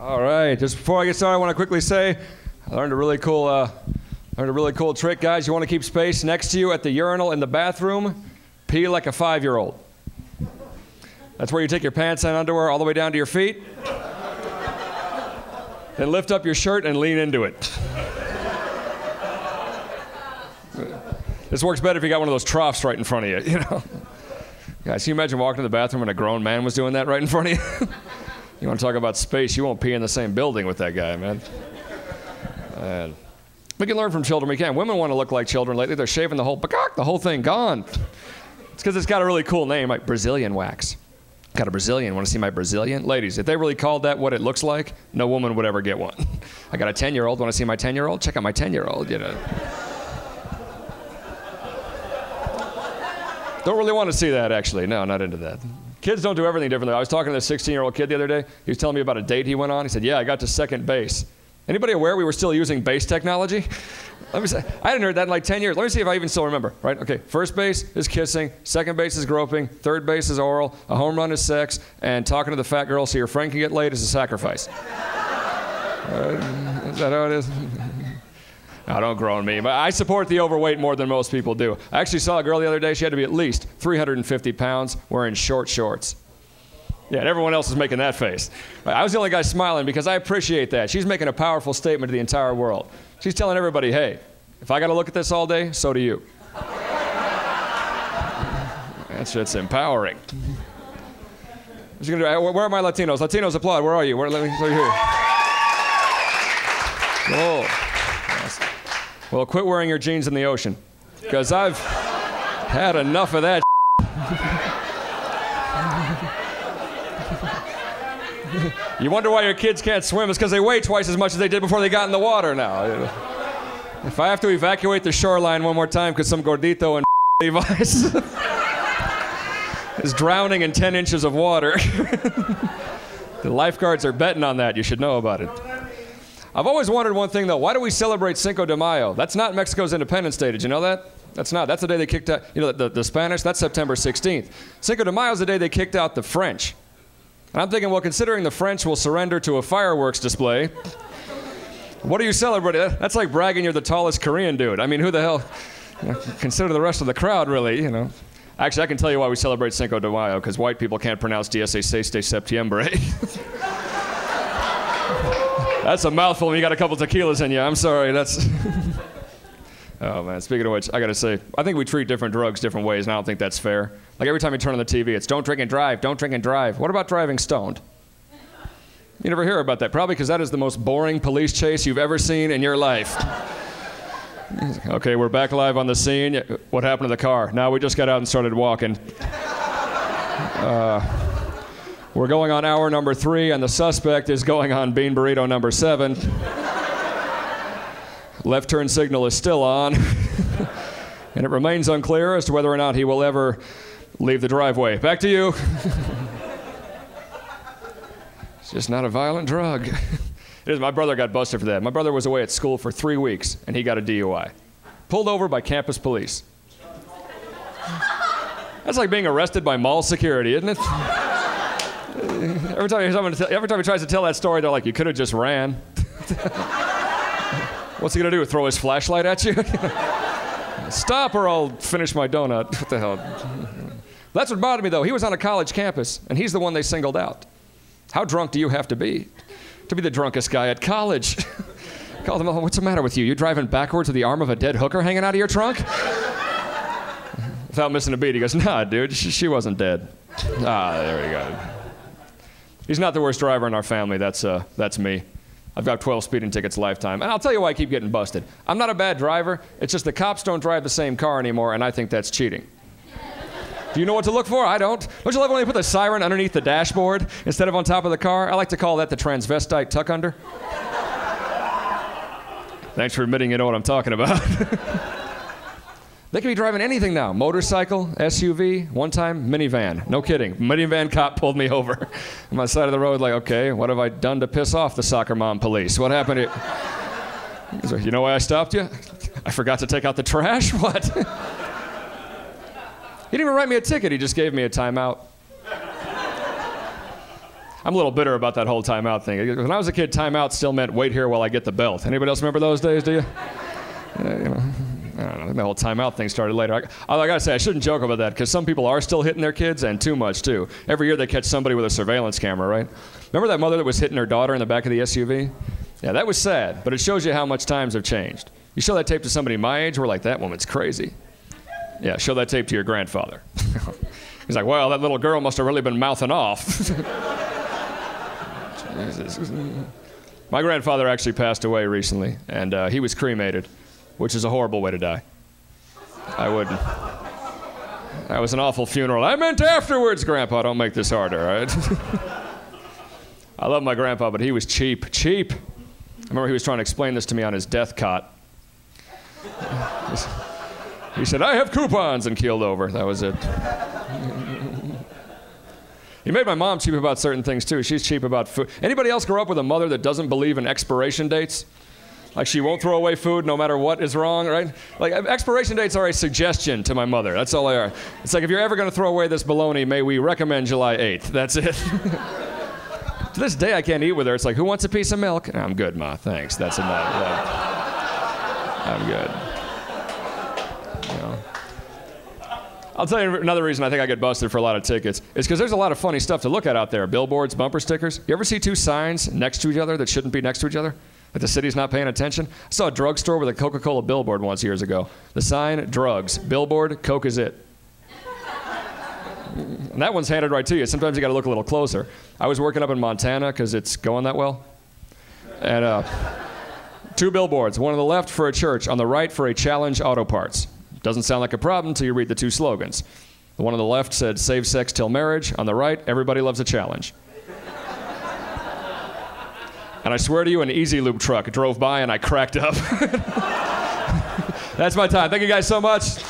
All right. Just before I get started, I want to quickly say I learned a really cool, uh, learned a really cool trick, guys. You want to keep space next to you at the urinal in the bathroom. Pee like a five-year-old. That's where you take your pants and underwear all the way down to your feet. then lift up your shirt and lean into it. this works better if you got one of those troughs right in front of you, you know. Guys, can you imagine walking to the bathroom and a grown man was doing that right in front of you? you want to talk about space, you won't pee in the same building with that guy, man. And we can learn from children. We can. Women want to look like children lately. They're shaving the whole, the whole thing gone. It's because it's got a really cool name, like Brazilian wax. Got a Brazilian. Want to see my Brazilian? Ladies, if they really called that what it looks like, no woman would ever get one. I got a 10 year old. Want to see my 10 year old? Check out my 10 year old, you know. Don't really want to see that, actually. No, not into that. Kids don't do everything differently. I was talking to this 16 year old kid the other day. He was telling me about a date he went on. He said, Yeah, I got to second base. Anybody aware we were still using base technology? Let me say, I hadn't heard that in like 10 years. Let me see if I even still remember, right? Okay, first base is kissing, second base is groping, third base is oral, a home run is sex, and talking to the fat girl so your friend can get laid is a sacrifice. uh, is that how it is? No, don't groan me. But I support the overweight more than most people do. I actually saw a girl the other day. She had to be at least 350 pounds wearing short shorts. Yeah, and everyone else is making that face. I was the only guy smiling because I appreciate that. She's making a powerful statement to the entire world. She's telling everybody, hey, if I got to look at this all day, so do you. That's just empowering. Gonna do, where are my Latinos? Latinos, applaud. Where are you? Where, let me, so here. Oh. Well, quit wearing your jeans in the ocean, because I've had enough of that. you wonder why your kids can't swim? It's because they weigh twice as much as they did before they got in the water now. If I have to evacuate the shoreline one more time because some gordito and Levi's is drowning in 10 inches of water, the lifeguards are betting on that. You should know about it. I've always wondered one thing, though. Why do we celebrate Cinco de Mayo? That's not Mexico's Independence Day. Did you know that? That's not. That's the day they kicked out, you know, the, the Spanish, that's September 16th. Cinco de Mayo is the day they kicked out the French. And I'm thinking, well, considering the French will surrender to a fireworks display, what are you celebrating? That's like bragging you're the tallest Korean dude. I mean, who the hell? You know, consider the rest of the crowd, really, you know. Actually, I can tell you why we celebrate Cinco de Mayo, because white people can't pronounce Dieciséis de Septiembre. That's a mouthful when you got a couple tequilas in you. I'm sorry. That's. oh, man. Speaking of which, I got to say, I think we treat different drugs different ways, and I don't think that's fair. Like every time you turn on the TV, it's don't drink and drive, don't drink and drive. What about driving stoned? You never hear about that, probably because that is the most boring police chase you've ever seen in your life. okay, we're back live on the scene. What happened to the car? Now we just got out and started walking. Uh, we're going on hour number three, and the suspect is going on bean burrito number seven. Left turn signal is still on, and it remains unclear as to whether or not he will ever leave the driveway. Back to you. it's just not a violent drug. it is. My brother got busted for that. My brother was away at school for three weeks, and he got a DUI. Pulled over by campus police. That's like being arrested by mall security, isn't it? Every time, every time he tries to tell that story, they're like, you could have just ran. What's he going to do? Throw his flashlight at you? Stop or I'll finish my donut. What the hell? That's what bothered me, though. He was on a college campus, and he's the one they singled out. How drunk do you have to be to be the drunkest guy at college? Called him, oh, what's the matter with you? You driving backwards with the arm of a dead hooker hanging out of your trunk? Without missing a beat, he goes, nah, dude, she, she wasn't dead. Ah, there we go. He's not the worst driver in our family. That's, uh, that's me. I've got 12 speeding tickets lifetime. And I'll tell you why I keep getting busted. I'm not a bad driver. It's just the cops don't drive the same car anymore, and I think that's cheating. Do you know what to look for? I don't. Don't you love when they put the siren underneath the dashboard instead of on top of the car? I like to call that the transvestite tuck under. Thanks for admitting you know what I'm talking about. They can be driving anything now motorcycle, SUV, one time, minivan. No kidding. Minivan cop pulled me over on my side of the road, like, okay, what have I done to piss off the soccer mom police? What happened? To you? you know why I stopped you? I forgot to take out the trash? What? he didn't even write me a ticket, he just gave me a timeout. I'm a little bitter about that whole timeout thing. When I was a kid, timeout still meant wait here while I get the belt. Anybody else remember those days? Do you? Uh, you know, Don't. The whole timeout thing started later. I, I gotta say, I shouldn't joke about that because some people are still hitting their kids and too much too. Every year they catch somebody with a surveillance camera, right? Remember that mother that was hitting her daughter in the back of the SUV? Yeah, that was sad, but it shows you how much times have changed. You show that tape to somebody my age, we're like, that woman's crazy. Yeah, show that tape to your grandfather. He's like, well, that little girl must have really been mouthing off. My grandfather actually passed away recently, and uh, he was cremated, which is a horrible way to die. I wouldn't. That was an awful funeral. I meant afterwards, Grandpa. Don't make this harder, right? I love my grandpa, but he was cheap. Cheap. I remember he was trying to explain this to me on his death cot. He said, I have coupons, and keeled over. That was it. He made my mom cheap about certain things too. She's cheap about food. Anybody else grow up with a mother that doesn't believe in expiration dates? Like she won't throw away food no matter what is wrong, right? Like expiration dates are a suggestion to my mother. That's all they are. It's like if you're ever going to throw away this bologna, may we recommend July 8th. That's it. to this day, I can't eat with her. It's like, who wants a piece of milk? I'm good, ma. Thanks. That's enough. Yeah. I'm good. I'll tell you another reason I think I get busted for a lot of tickets is because there's a lot of funny stuff to look at out there. Billboards, bumper stickers. You ever see two signs next to each other that shouldn't be next to each other? Like the city's not paying attention? I saw a drugstore with a Coca Cola billboard once years ago. The sign, drugs. Billboard, Coke is it. And that one's handed right to you. Sometimes you got to look a little closer. I was working up in Montana because it's going that well. And uh, two billboards, one on the left for a church, on the right for a challenge auto parts. Doesn't sound like a problem until you read the two slogans. The one on the left said, Save sex till marriage. On the right, everybody loves a challenge. And I swear to you, an Easy Lube truck drove by and I cracked up. That's my time. Thank you guys so much.